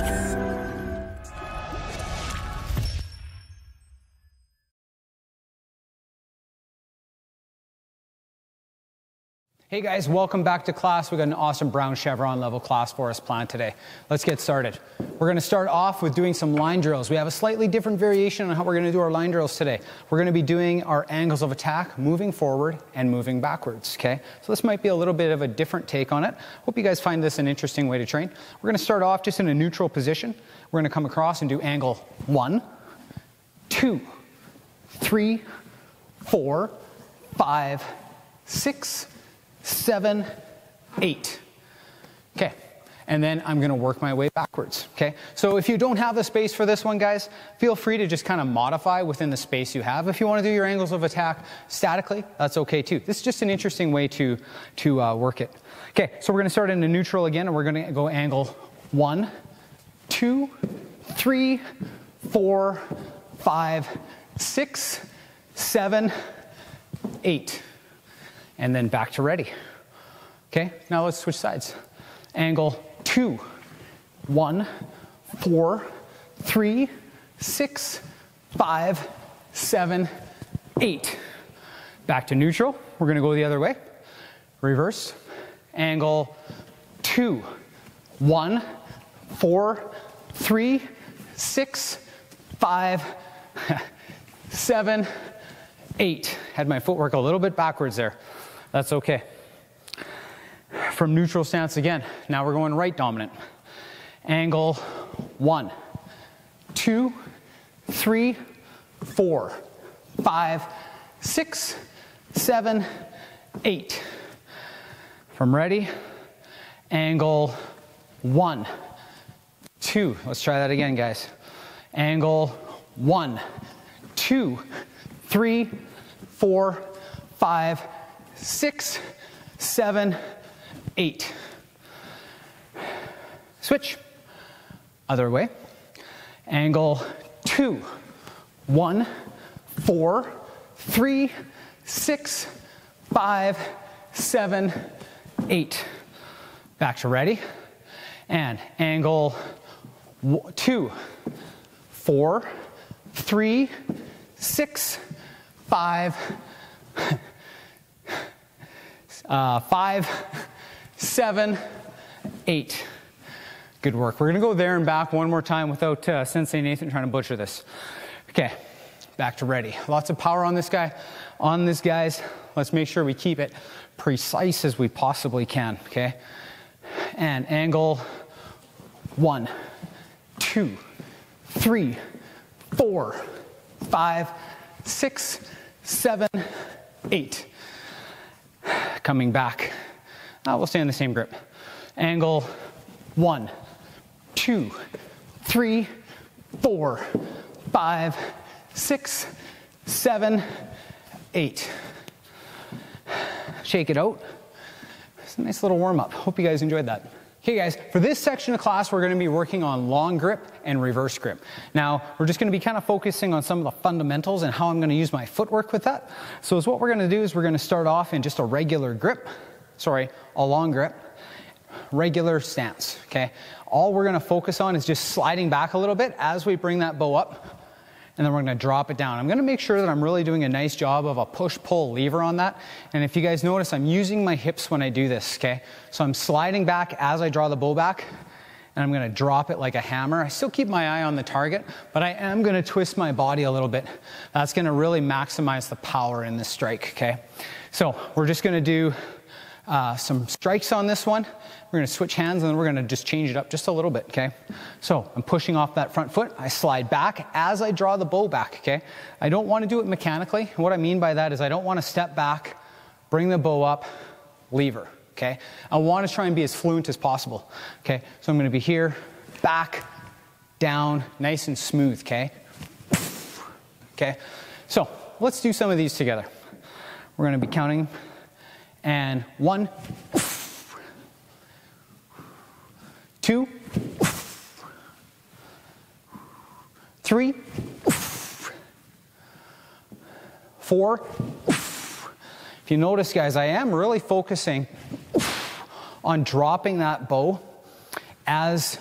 Thank you. Hey guys, welcome back to class. We've got an awesome brown chevron level class for us planned today. Let's get started. We're going to start off with doing some line drills. We have a slightly different variation on how we're going to do our line drills today. We're going to be doing our angles of attack, moving forward and moving backwards, okay? So this might be a little bit of a different take on it. Hope you guys find this an interesting way to train. We're going to start off just in a neutral position. We're going to come across and do angle one, two, three, four, five, six, seven, eight. Okay, and then I'm gonna work my way backwards, okay? So if you don't have the space for this one, guys, feel free to just kind of modify within the space you have. If you wanna do your angles of attack statically, that's okay too. This is just an interesting way to, to uh, work it. Okay, so we're gonna start in a neutral again, and we're gonna go angle one, two, three, four, five, six, seven, eight and then back to ready. Okay, now let's switch sides. Angle two, one, four, three, six, five, seven, eight. Back to neutral. We're gonna go the other way. Reverse. Angle two, one, four, three, six, five, seven, eight. Had my footwork a little bit backwards there. That's okay. From neutral stance again. Now we're going right dominant. Angle one, two, three, four, five, six, seven, eight. From ready, angle one, two. Let's try that again, guys. Angle one, two, three, four, five, six, seven, eight. Switch. Other way. Angle two, one, four, three, six, five, seven, eight. Back to ready. And angle two, four, three, six, five, uh, five, seven, eight. Good work. We're going to go there and back one more time without uh, Sensei Nathan trying to butcher this. Okay, back to ready. Lots of power on this guy. On this, guys, let's make sure we keep it precise as we possibly can, okay? And angle one, two, three, four, five, six, seven, eight. Coming back. Uh, we'll stay in the same grip. Angle one, two, three, four, five, six, seven, eight. Shake it out. It's a nice little warm up. Hope you guys enjoyed that. Okay guys, for this section of class, we're gonna be working on long grip and reverse grip. Now, we're just gonna be kind of focusing on some of the fundamentals and how I'm gonna use my footwork with that. So what we're gonna do is we're gonna start off in just a regular grip, sorry, a long grip, regular stance, okay? All we're gonna focus on is just sliding back a little bit as we bring that bo up and then we're gonna drop it down. I'm gonna make sure that I'm really doing a nice job of a push-pull lever on that. And if you guys notice, I'm using my hips when I do this, okay? So I'm sliding back as I draw the bo back, and I'm gonna drop it like a hammer. I still keep my eye on the target, but I am gonna twist my body a little bit. That's gonna really maximize the power in this strike, okay? So we're just gonna do uh, some strikes on this one. We're gonna switch hands and then we're gonna just change it up just a little bit, okay? So I'm pushing off that front foot. I slide back as I draw the bo back, okay? I don't wanna do it mechanically. What I mean by that is I don't wanna step back, bring the bo up, lever, okay? I wanna try and be as fluent as possible, okay? So I'm gonna be here, back, down, nice and smooth, okay? Okay, so let's do some of these together. We're gonna be counting and one, two, three, four. If you notice, guys, I am really focusing on dropping that bo as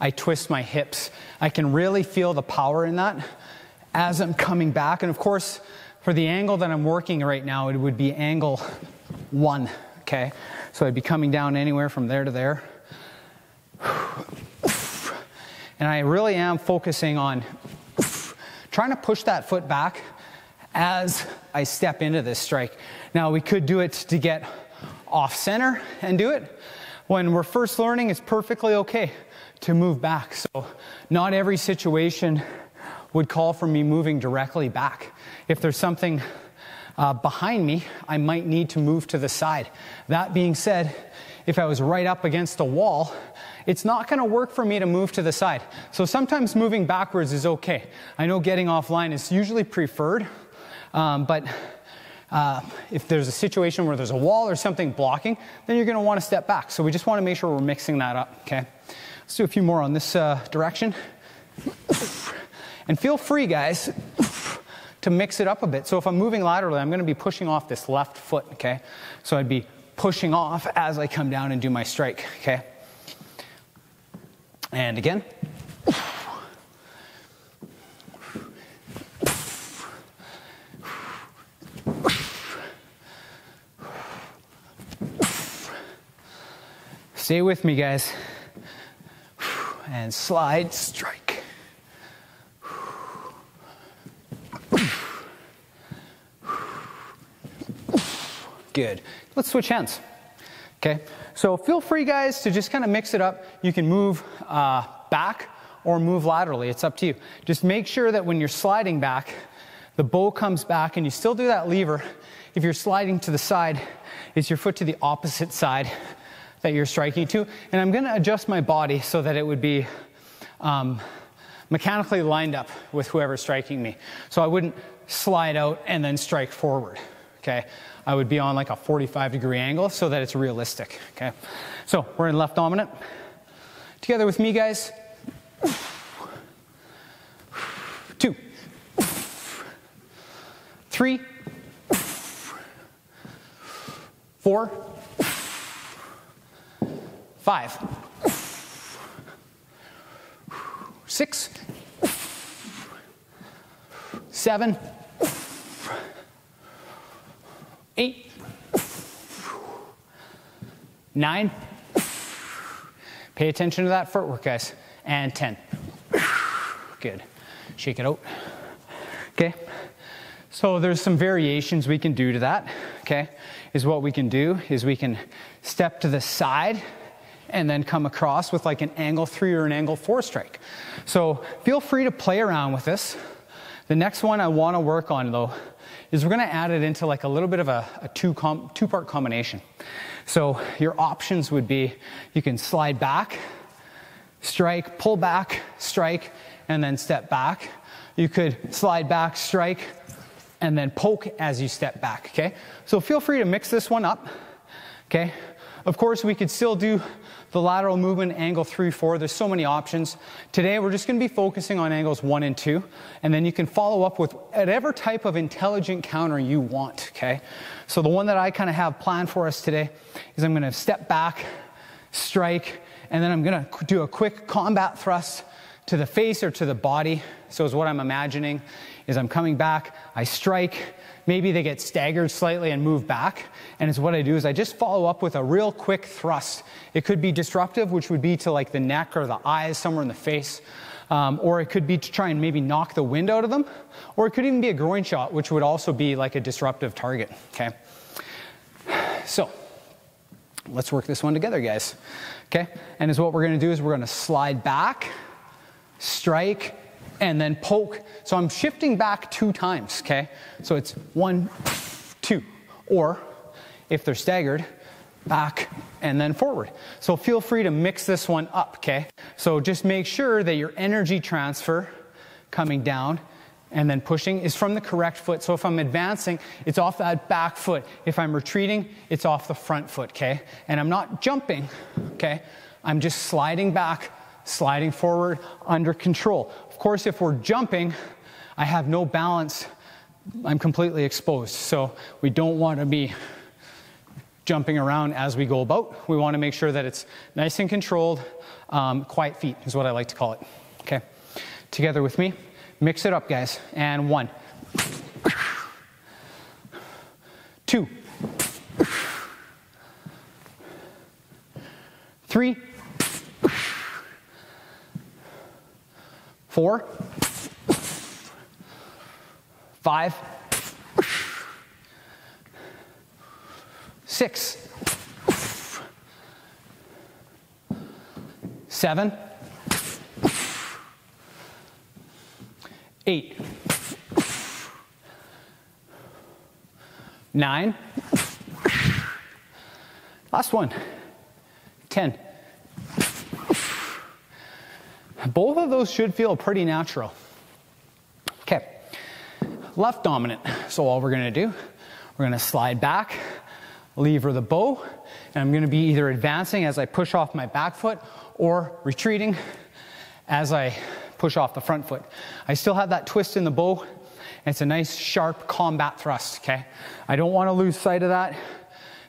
I twist my hips. I can really feel the power in that as I'm coming back. And of course, for the angle that I'm working right now, it would be angle one, okay? So I'd be coming down anywhere from there to there. And I really am focusing on trying to push that foot back as I step into this strike. Now, we could do it to get off center and do it. When we're first learning, it's perfectly okay to move back. So, not every situation would call for me moving directly back. If there's something uh, behind me, I might need to move to the side. That being said, if I was right up against a wall, it's not going to work for me to move to the side. So sometimes moving backwards is okay. I know getting offline is usually preferred, um, but uh, if there's a situation where there's a wall or something blocking, then you're going to want to step back. So we just want to make sure we're mixing that up, okay? Let's do a few more on this uh, direction. And feel free, guys, to mix it up a bit. So if I'm moving laterally, I'm going to be pushing off this left foot, okay? So I'd be pushing off as I come down and do my strike, okay? And again. Stay with me, guys. And slide, strike. Good. Let's switch hands. Okay? So feel free, guys, to just kind of mix it up. You can move uh, back or move laterally. It's up to you. Just make sure that when you're sliding back, the bo comes back and you still do that lever. If you're sliding to the side, it's your foot to the opposite side that you're striking to. And I'm going to adjust my body so that it would be um, mechanically lined up with whoever's striking me. So I wouldn't slide out and then strike forward. Okay, I would be on like a 45 degree angle so that it's realistic. Okay, so we're in left dominant. Together with me, guys. Two, three, four, five, six, seven, eight, nine. Pay attention to that footwork, guys. And 10. Good. Shake it out. Okay. So there's some variations we can do to that. Okay. Is what we can do is we can step to the side and then come across with like an angle three or an angle four strike. So feel free to play around with this. The next one I want to work on though is we're going to add it into like a little bit of a, a two, com- two part combination. So your options would be you can slide back, strike, pull back, strike, and then step back. You could slide back, strike, and then poke as you step back, okay? So feel free to mix this one up, okay? Of course, we could still do the lateral movement, angle three, four. There's so many options. Today, we're just going to be focusing on angles one and two, and then you can follow up with whatever type of intelligent counter you want, okay? So the one that I kind of have planned for us today is I'm going to step back, strike, and then I'm going to do a quick combat thrust to the face or to the body. So is what I'm imagining is I'm coming back, I strike, maybe they get staggered slightly and move back. And it's what I do is I just follow up with a real quick thrust. It could be disruptive, which would be to like the neck or the eyes, somewhere in the face. Um, or it could be to try and maybe knock the wind out of them. Or it could even be a groin shot, which would also be like a disruptive target. Okay. So let's work this one together, guys. Okay. And is what we're going to do is we're going to slide back, strike, and then poke. So I'm shifting back two times, okay? So it's one, two. Or if they're staggered, back and then forward. So feel free to mix this one up, okay? So just make sure that your energy transfer coming down and then pushing is from the correct foot. So if I'm advancing, it's off that back foot. If I'm retreating, it's off the front foot, okay? And I'm not jumping, okay? I'm just sliding back, sliding forward under control. Of course, if we're jumping, I have no balance. I'm completely exposed. So we don't want to be jumping around as we go about. We want to make sure that it's nice and controlled. Um, quiet feet is what I like to call it. Okay, together with me. Mix it up, guys. And one, two, three, four, five, six, seven, eight, nine, last one, ten. Both of those should feel pretty natural. Okay, left dominant. So all we're gonna do, we're gonna slide back, lever the bo, and I'm gonna be either advancing as I push off my back foot or retreating as I push off the front foot. I still have that twist in the bo. It's a nice sharp combat thrust, okay? I don't wanna lose sight of that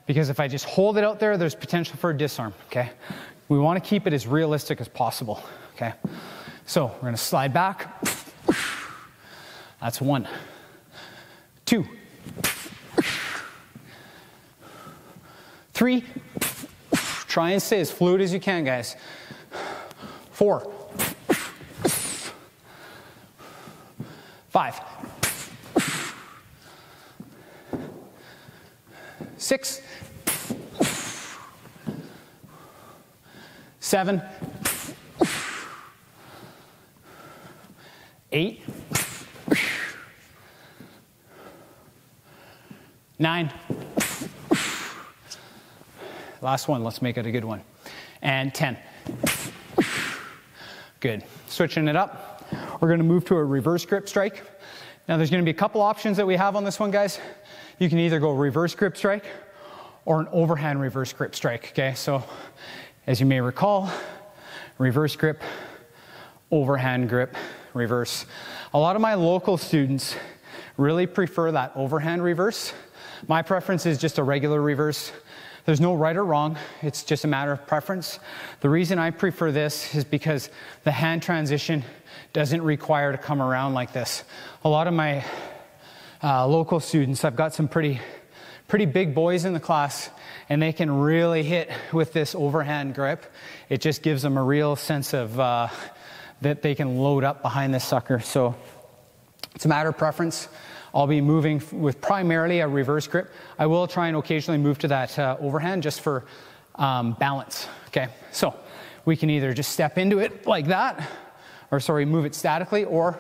because if I just hold it out there, there's potential for a disarm, okay? We wanna keep it as realistic as possible, okay? So we're gonna slide back. That's one. Two. Three. Try and stay as fluid as you can, guys. Four. Five. Six. Seven. Eight. Nine. Last one, let's make it a good one. And 10. Good. Switching it up. We're gonna move to a reverse grip strike. Now there's gonna be a couple options that we have on this one, guys. You can either go reverse grip strike or an overhand reverse grip strike, okay? So as you may recall, reverse grip, overhand grip, reverse. A lot of my local students really prefer that overhand reverse. My preference is just a regular reverse. There's no right or wrong, it's just a matter of preference. The reason I prefer this is because the hand transition doesn't require to come around like this. A lot of my uh, local students, I've got some pretty, pretty big boys in the class, and they can really hit with this overhand grip. It just gives them a real sense of uh, that they can load up behind this sucker. So it's a matter of preference. I'll be moving with primarily a reverse grip. I will try and occasionally move to that uh, overhand just for um, balance. Okay, so we can either just step into it like that, or sorry, move it statically, or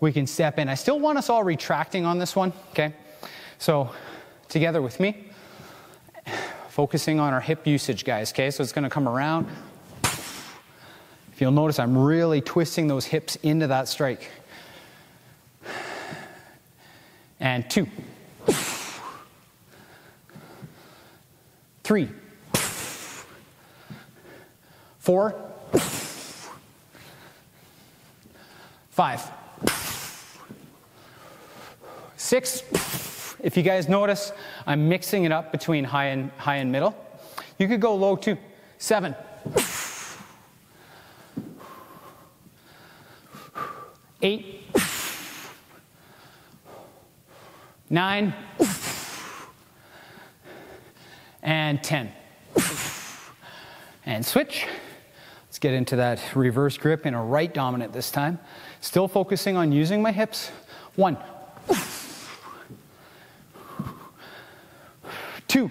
we can step in. I still want us all retracting on this one. Okay, so together with me, focusing on our hip usage, guys. Okay, so it's going to come around. If you'll notice, I'm really twisting those hips into that strike and two, three, four, five, six. If you guys notice, I'm mixing it up between high and high and middle. You could go low too. Seven. Eight. nine, and 10. And switch. Let's get into that reverse grip in a right dominant this time. Still focusing on using my hips. One, two,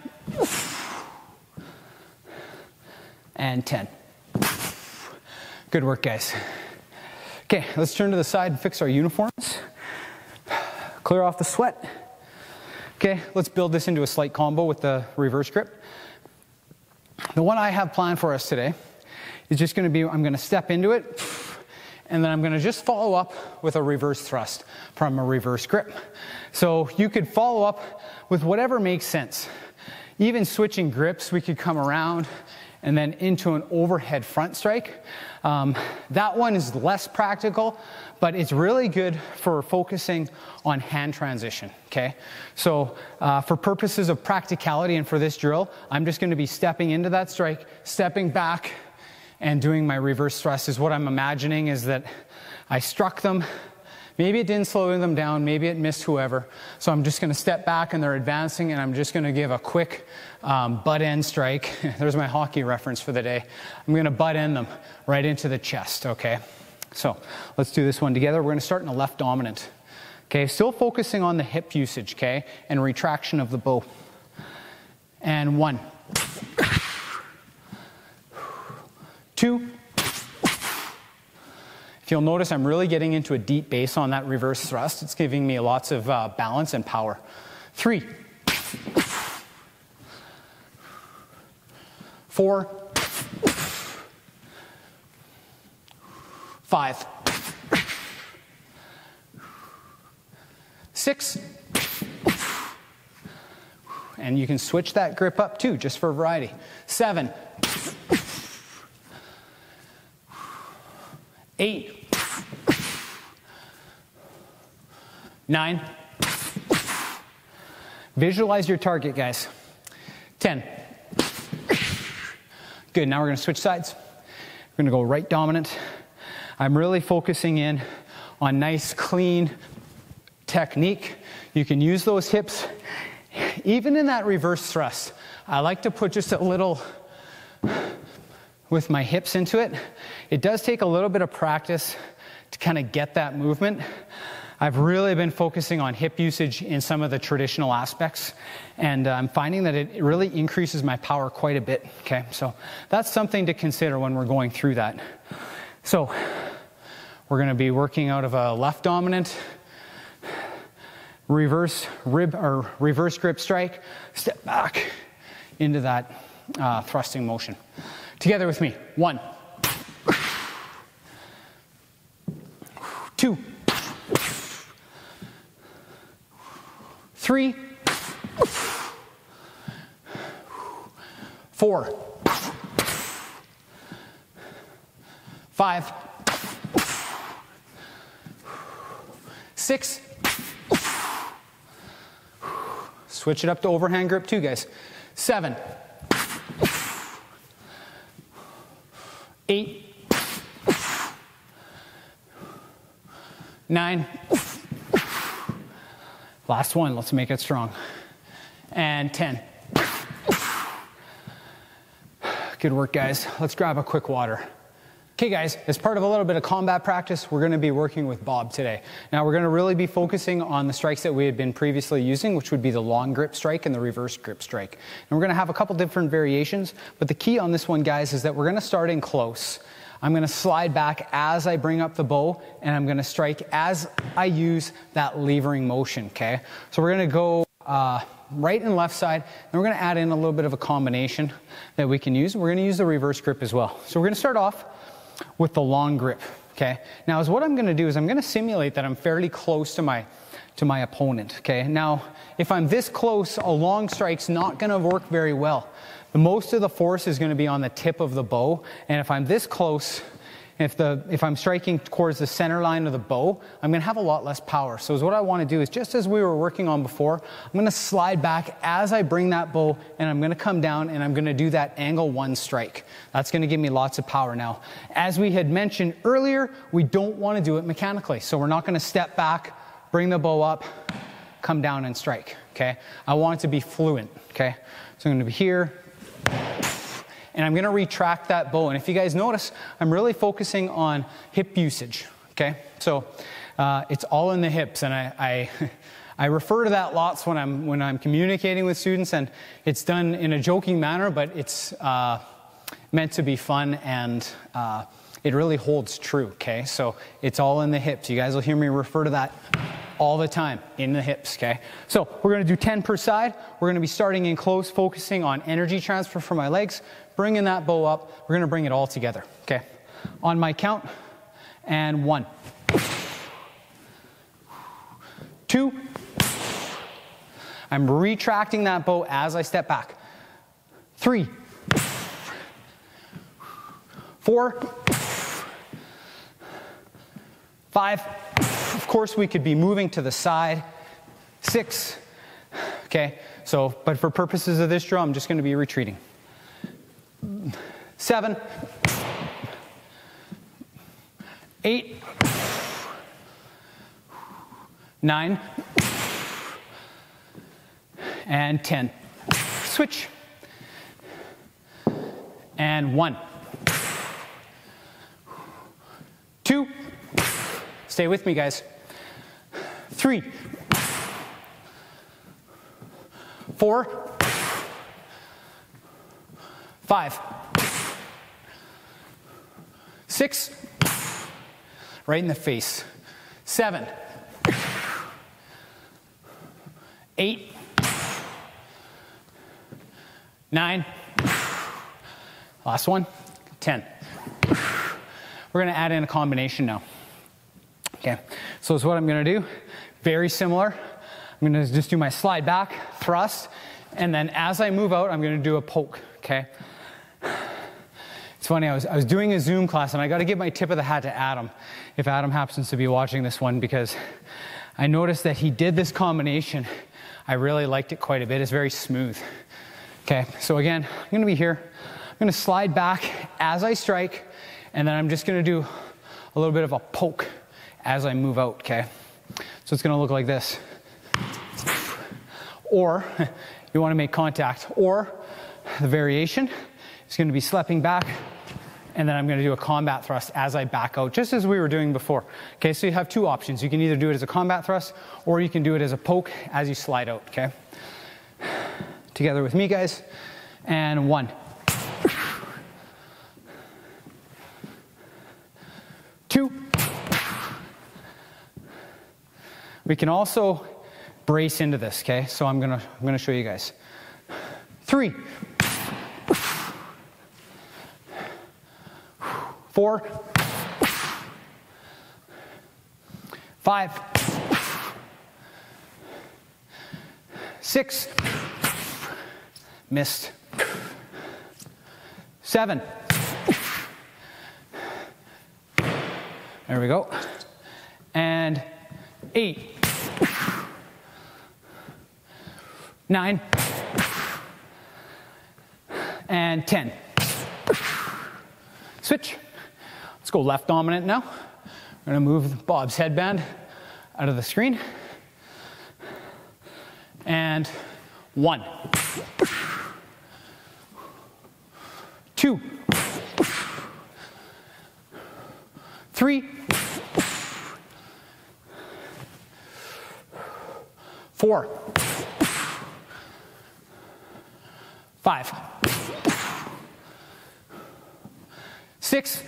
and 10. Good work, guys. Okay, let's turn to the side and fix our uniforms. Clear off the sweat. Okay, let's build this into a slight combo with the reverse grip. The one I have planned for us today is just going to be I'm going to step into it and then I'm going to just follow up with a reverse thrust from a reverse grip. So you could follow up with whatever makes sense. Even switching grips, we could come around and then into an overhead front strike. Um, that one is less practical, but it's really good for focusing on hand transition, okay? So uh, for purposes of practicality and for this drill, I'm just gonna be stepping into that strike, stepping back, and doing my reverse thrust is what I'm imagining is that I struck them, Maybe it didn't slow them down, maybe it missed whoever. So I'm just going to step back and they're advancing, and I'm just going to give a quick um, butt end strike. There's my hockey reference for the day. I'm going to butt end them right into the chest, okay? So let's do this one together. We're going to start in the left dominant. Okay, still focusing on the hip usage, okay, and retraction of the bo. And one, two, you'll notice I'm really getting into a deep base on that reverse thrust. It's giving me lots of uh, balance and power. Three, four, five, six, and you can switch that grip up too, just for variety. Seven, eight, Nine. Visualize your target, guys. 10. Good, now we're gonna switch sides. We're gonna go right dominant. I'm really focusing in on nice, clean technique. You can use those hips. Even in that reverse thrust, I like to put just a little with my hips into it. It does take a little bit of practice to kind of get that movement. I've really been focusing on hip usage in some of the traditional aspects, and uh, I'm finding that it really increases my power quite a bit. Okay, so that's something to consider when we're going through that. So we're going to be working out of a left dominant reverse rib or reverse grip strike, step back into that uh, thrusting motion. Together with me, one, two. Three, four, five, six. Switch it up to overhand grip too, guys. Seven, eight, nine. Last one, let's make it strong. And 10. Good work, guys. Let's grab a quick water. Okay, guys, as part of a little bit of combat practice, we're going to be working with Bob today. Now, we're going to really be focusing on the strikes that we had been previously using, which would be the long grip strike and the reverse grip strike. And we're going to have a couple different variations, but the key on this one, guys, is that we're going to start in close. I'm going to slide back as I bring up the bo, and I'm going to strike as I use that levering motion, okay? So we're going to go uh, right and left side, and we're going to add in a little bit of a combination that we can use. We're going to use the reverse grip as well. So we're going to start off with the long grip, okay? Now, as what I'm going to do is I'm going to simulate that I'm fairly close to my to my opponent, okay? Now, if I'm this close, a long strike's not going to work very well most of the force is going to be on the tip of the bo. And if I'm this close, if, the, if I'm striking towards the center line of the bo, I'm going to have a lot less power. So what I want to do is just as we were working on before, I'm going to slide back as I bring that bo and I'm going to come down and I'm going to do that angle one strike. That's going to give me lots of power. Now, as we had mentioned earlier, we don't want to do it mechanically. So we're not going to step back, bring the bo up, come down and strike. Okay. I want it to be fluent. Okay. So I'm going to be here, and I'm going to retract that bo. And if you guys notice, I'm really focusing on hip usage. Okay, so uh, it's all in the hips, and I, I, I, refer to that lots when I'm when I'm communicating with students, and it's done in a joking manner, but it's uh, meant to be fun and. Uh, it really holds true, okay? So it's all in the hips. You guys will hear me refer to that all the time in the hips, okay? So we're gonna do 10 per side. We're gonna be starting in close, focusing on energy transfer for my legs, bringing that bo up. We're gonna bring it all together, okay? On my count, and one, two, I'm retracting that bo as I step back. Three, four, five. Of course, we could be moving to the side. Six. Okay, so, but for purposes of this drill, I'm just going to be retreating. Seven. Eight. Nine. And 10. Switch. And one. Two. Stay with me, guys. Three. Four. Five. Six. Right in the face. Seven. Eight. Nine. Last one. Ten. We're going to add in a combination now. Okay, so it's what I'm going to do. Very similar. I'm going to just do my slide back, thrust, and then as I move out, I'm going to do a poke. Okay. Funny, I was, I was doing a Zoom class, and I got to give my tip of the hat to Adam, if Adam happens to be watching this one, because I noticed that he did this combination. I really liked it quite a bit. It's very smooth. Okay, so again, I'm going to be here. I'm going to slide back as I strike, and then I'm just going to do a little bit of a poke as I move out, okay? So it's going to look like this. Or you want to make contact, or the variation is going to be slapping back, and then I'm going to do a combat thrust as I back out, just as we were doing before. Okay, so you have two options. You can either do it as a combat thrust, or you can do it as a poke as you slide out, okay? together with me, guys. And one. Two. We can also brace into this, okay? So I'm gonna, I'm gonna show you guys. Three. Four. Five. Six. Missed. Seven. There we go. And eight. Nine. And 10. Switch. Let's go left dominant now. We're going to move Bob's headband out of the screen. And one. two, three, four, five, six,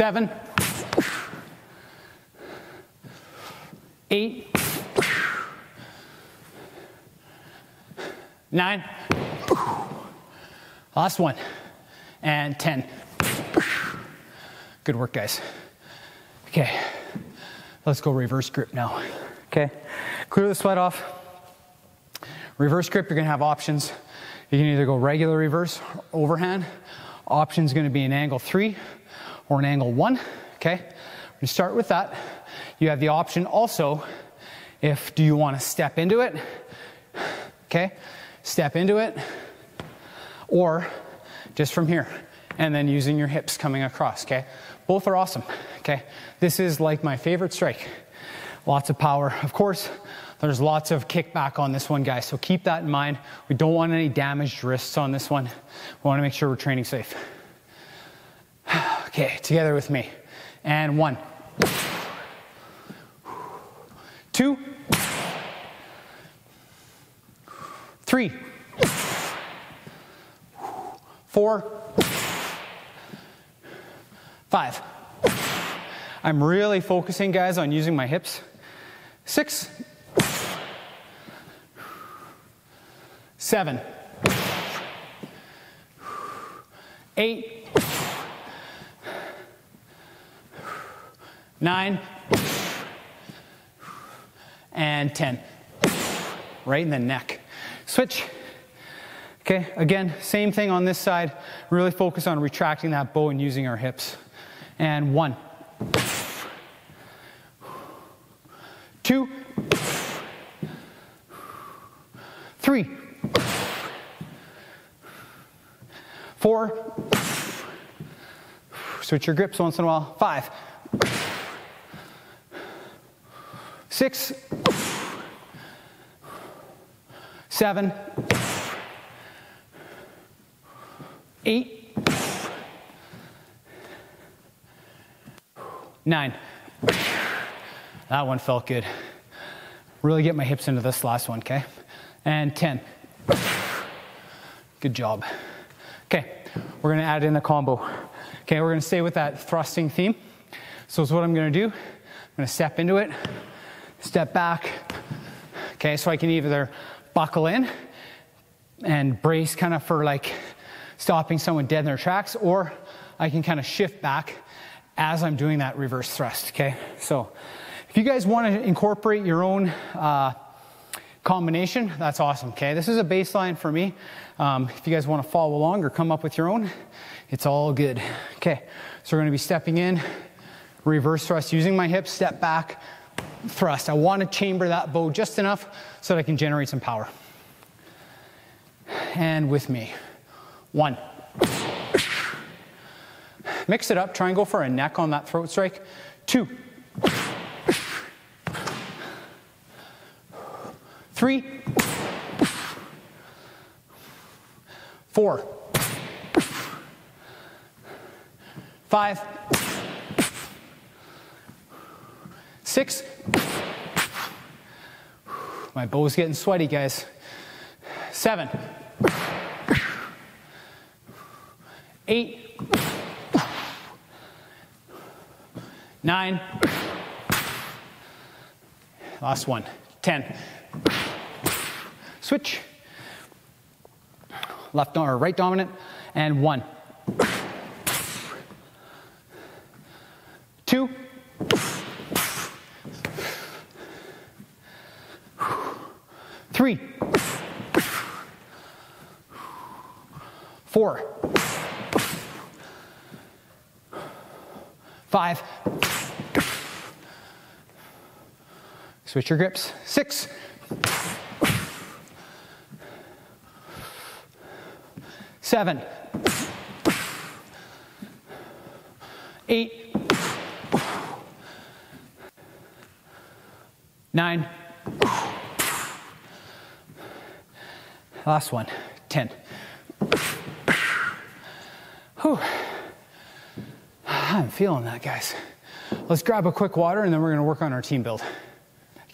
seven, eight, nine, Last one. And 10. Good work, guys. Okay, let's go reverse grip now. Okay, clear the sweat off. Reverse grip, you're gonna have options. You can either go regular reverse, overhand. Option's gonna be an angle three or an angle one. Okay, gonna start with that. You have the option also if do you wanna step into it? Okay, step into it or just from here and then using your hips coming across, okay? Both are awesome, okay? This is like my favorite strike. Lots of power. Of course, there's lots of kickback on this one, guys, so keep that in mind. We don't want any damaged wrists on this one. We want to make sure we're training safe. Okay, together with me. And one, two, three. Four, five. I'm really focusing, guys, on using my hips. Six, seven, eight, nine, and 10. Right in the neck. Switch. Okay, again, same thing on this side. Really focus on retracting that bo and using our hips. And one, two, three, four, switch your grips once in a while, five, six, seven, eight, nine. That one felt good. Really get my hips into this last one, okay? And 10. Good job. Okay, we're gonna add in the combo. Okay, we're gonna stay with that thrusting theme. So, what I'm gonna do, I'm gonna step into it, step back. Okay, so I can either buckle in and brace kind of for like stopping someone dead in their tracks, or I can kind of shift back as I'm doing that reverse thrust, okay? So if you guys want to incorporate your own uh, combination, that's awesome, okay? This is a baseline for me. Um, if you guys want to follow along or come up with your own, it's all good. Okay, so we're going to be stepping in, reverse thrust using my hips, step back, thrust. I want to chamber that bo just enough so that I can generate some power. And with me. One. Mix it up. Try and go for a neck on that throat strike. Two. Three. Four. Five. Six. My bo's getting sweaty, guys. Seven. Eight, nine, last one, 10. Switch, left or right dominant, and one, two, three, four, Five. Switch your grips. Six. Seven. Eight. Nine. Last one. Ten. Whew. I'm feeling that, guys. Let's grab a quick water and then we're gonna work on our team build.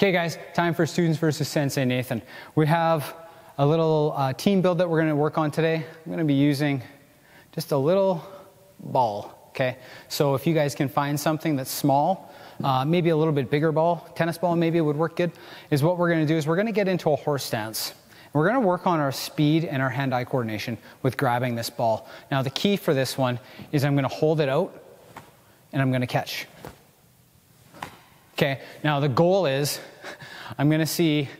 Okay, guys, time for students versus Sensei Nathan. We have a little uh, team build that we're gonna work on today. I'm gonna be using just a little ball, okay? So if you guys can find something that's small, uh, maybe a little bit bigger ball, tennis ball maybe would work good, is what we're gonna do is we're gonna get into a horse stance. We're gonna work on our speed and our hand-eye coordination with grabbing this ball. Now the key for this one is I'm gonna hold it out and I'm going to catch. Okay, now the goal is I'm going to see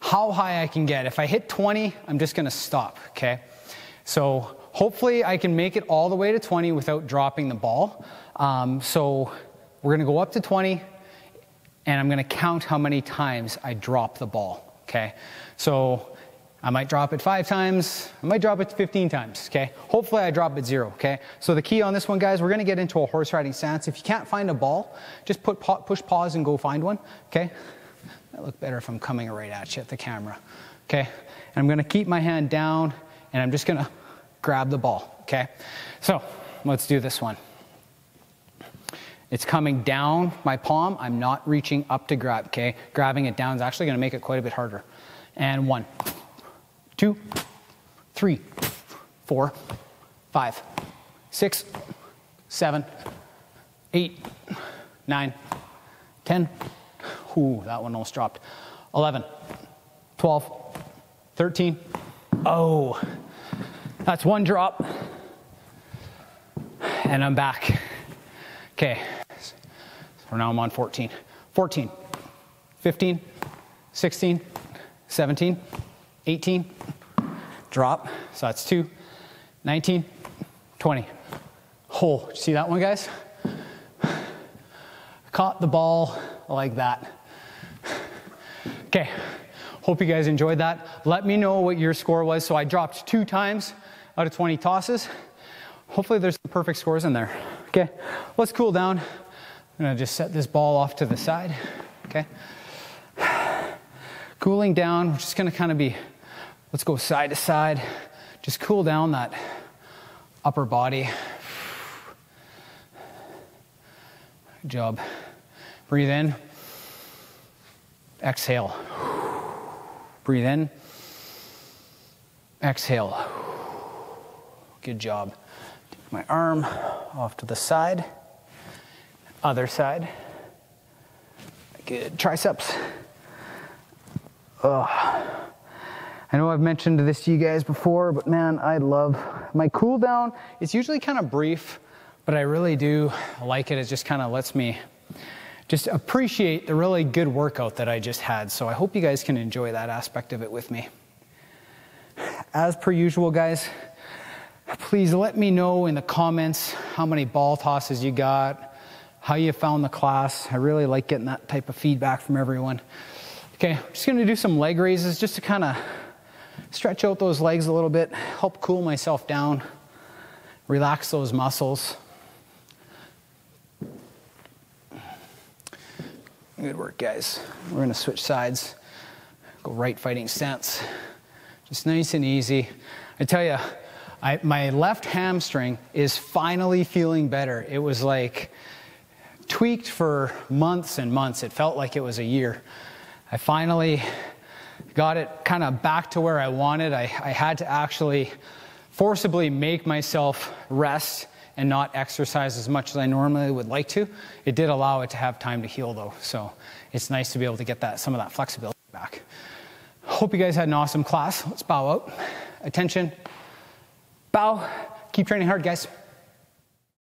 how high I can get. If I hit 20, I'm just going to stop, okay? So hopefully I can make it all the way to 20 without dropping the ball. Um, so we're going to go up to 20 and I'm going to count how many times I drop the ball, okay? So I might drop it five times. I might drop it 15 times, okay? Hopefully I drop it zero, okay? So the key on this one, guys, we're gonna get into a horse riding stance. If you can't find a ball, just put push pause and go find one, okay? That look better if I'm coming right at you at the camera, okay? And I'm gonna keep my hand down and I'm just gonna grab the ball, okay? So let's do this one. It's coming down my palm. I'm not reaching up to grab, okay? Grabbing it down is actually gonna make it quite a bit harder. And one two, three, four, five, six, seven, eight, nine, 10. Ooh, that one almost dropped. 11, 12, 13. Oh, that's one drop. And I'm back. Okay, so now I'm on 14. 14, 15, 16, 17, 18, drop. So that's two, 19, 20. Hole. See that one, guys? Caught the ball like that. Okay, hope you guys enjoyed that. Let me know what your score was. So I dropped two times out of 20 tosses. Hopefully there's some perfect scores in there. Okay, let's cool down. I'm gonna just set this ball off to the side, okay? Cooling down, we're just gonna kind of be, let's go side to side. Just cool down that upper body. Good job. Breathe in. Exhale. Breathe in. Exhale. Good job. Take my arm off to the side. Other side. Good. Triceps. Ugh. I know I've mentioned this to you guys before, but man, I love my cool down. It's usually kind of brief, but I really do like it. It just kind of lets me just appreciate the really good workout that I just had. So I hope you guys can enjoy that aspect of it with me. As per usual, guys, please let me know in the comments how many ball tosses you got, how you found the class. I really like getting that type of feedback from everyone. Okay, I'm just gonna do some leg raises just to kind of stretch out those legs a little bit, help cool myself down, relax those muscles. Good work, guys. We're gonna switch sides, go right fighting stance. Just nice and easy. I tell you, I, my left hamstring is finally feeling better. It was like tweaked for months and months. It felt like it was a year. I finally got it kind of back to where I wanted. I, I had to actually forcibly make myself rest and not exercise as much as I normally would like to. It did allow it to have time to heal though, so it's nice to be able to get that some of that flexibility back. Hope you guys had an awesome class. Let's bow out. Attention. Bow. Keep training hard, guys.